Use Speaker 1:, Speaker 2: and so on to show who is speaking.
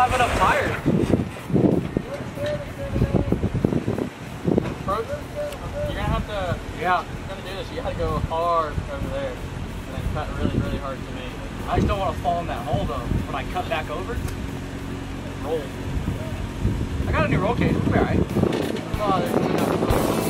Speaker 1: have enough tires.
Speaker 2: You're gonna have to.
Speaker 1: Yeah.
Speaker 2: You're gonna do this. You gotta go hard over there, and then cut really, really hard to me.
Speaker 1: I just don't want to fall in that hole though. When I cut back over, roll. I got a new roll cage. We'll be alright.
Speaker 2: Oh, there's